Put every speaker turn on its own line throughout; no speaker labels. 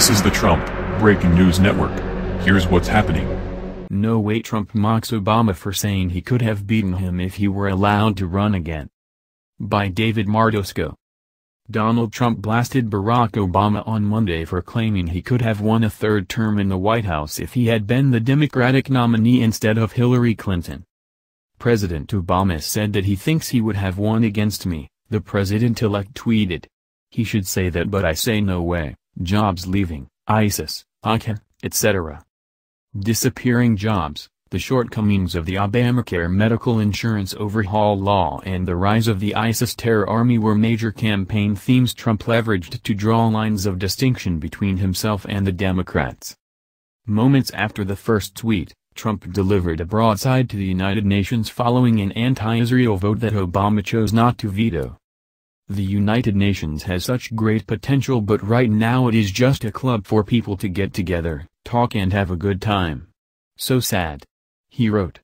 This is the Trump Breaking News Network. Here's what's happening.
No way Trump mocks Obama for saying he could have beaten him if he were allowed to run again. By David Martosko. Donald Trump blasted Barack Obama on Monday for claiming he could have won a third term in the White House if he had been the Democratic nominee instead of Hillary Clinton. President Obama said that he thinks he would have won against me, the president-elect tweeted. He should say that but I say no way, jobs leaving, ISIS, ACA, etc. Disappearing jobs, the shortcomings of the Obamacare medical insurance overhaul law and the rise of the ISIS terror army were major campaign themes Trump leveraged to draw lines of distinction between himself and the Democrats. Moments after the first tweet, Trump delivered a broadside to the United Nations following an anti-Israel vote that Obama chose not to veto. The United Nations has such great potential but right now it is just a club for people to get together, talk and have a good time. So sad. He wrote.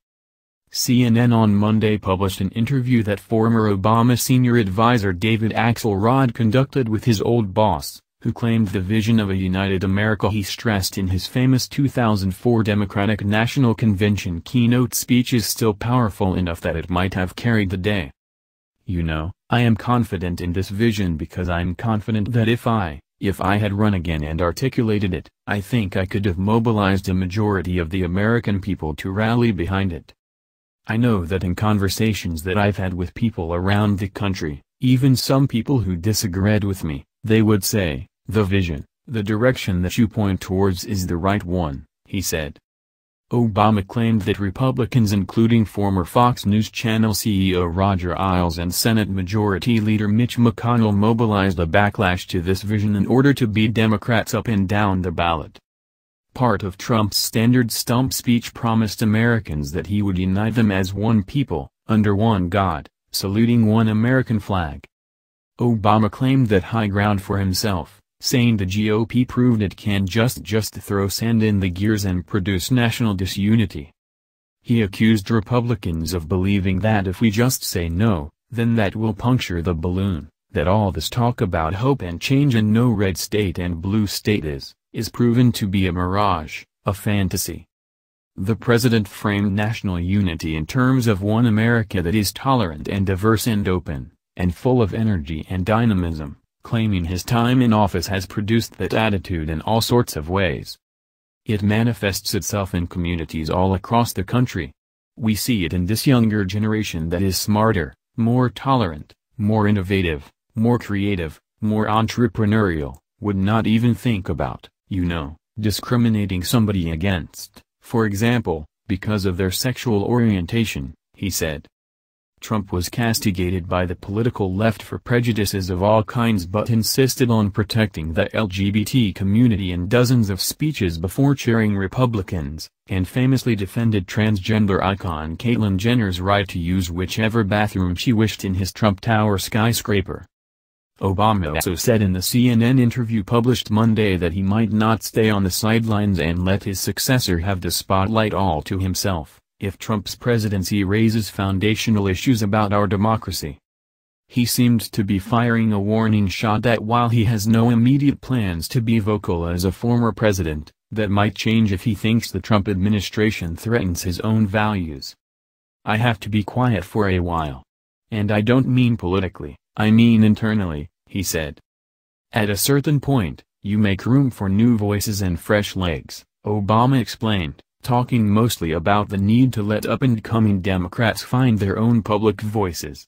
CNN on Monday published an interview that former Obama senior advisor David Axelrod conducted with his old boss, who claimed the vision of a united America he stressed in his famous 2004 Democratic National Convention keynote speech is still powerful enough that it might have carried the day. You know, I am confident in this vision because I'm confident that if I, if I had run again and articulated it, I think I could have mobilized a majority of the American people to rally behind it. I know that in conversations that I've had with people around the country, even some people who disagreed with me, they would say, the vision, the direction that you point towards is the right one, he said. Obama claimed that Republicans including former Fox News Channel CEO Roger Ailes and Senate Majority Leader Mitch McConnell mobilized a backlash to this vision in order to beat Democrats up and down the ballot. Part of Trump's standard stump speech promised Americans that he would unite them as one people, under one God, saluting one American flag. Obama claimed that high ground for himself, saying the GOP proved it can just just throw sand in the gears and produce national disunity. He accused Republicans of believing that if we just say no, then that will puncture the balloon, that all this talk about hope and change and no red state and blue state is, is proven to be a mirage, a fantasy. The president framed national unity in terms of one America that is tolerant and diverse and open and full of energy and dynamism, claiming his time in office has produced that attitude in all sorts of ways. It manifests itself in communities all across the country. We see it in this younger generation that is smarter, more tolerant, more innovative, more creative, more entrepreneurial, would not even think about, you know, discriminating somebody against, for example, because of their sexual orientation, he said. Trump was castigated by the political left for prejudices of all kinds but insisted on protecting the LGBT community in dozens of speeches before cheering Republicans, and famously defended transgender icon Caitlyn Jenner's right to use whichever bathroom she wished in his Trump Tower skyscraper. Obama also said in the CNN interview published Monday that he might not stay on the sidelines and let his successor have the spotlight all to himself if Trump's presidency raises foundational issues about our democracy. He seemed to be firing a warning shot that while he has no immediate plans to be vocal as a former president, that might change if he thinks the Trump administration threatens his own values. I have to be quiet for a while. And I don't mean politically, I mean internally, he said. At a certain point, you make room for new voices and fresh legs, Obama explained talking mostly about the need to let up-and-coming Democrats find their own public voices.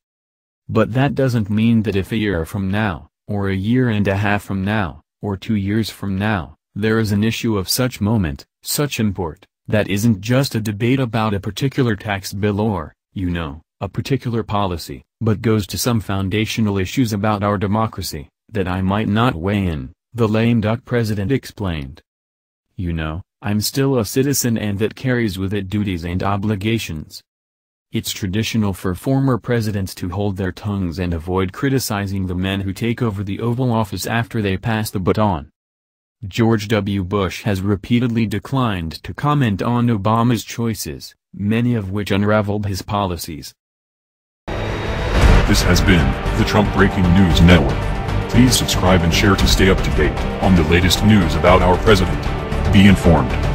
But that doesn't mean that if a year from now, or a year and a half from now, or two years from now, there is an issue of such moment, such import, that isn't just a debate about a particular tax bill or, you know, a particular policy, but goes to some foundational issues about our democracy, that I might not weigh in, the lame duck president explained. You know, I'm still a citizen and that carries with it duties and obligations. It's traditional for former presidents to hold their tongues and avoid criticizing the men who take over the Oval Office after they pass the baton. George W. Bush has repeatedly declined to comment on Obama's choices, many of which unraveled his policies.
This has been the Trump Breaking News Network. Please subscribe and share to stay up to date on the latest news about our president. Be informed.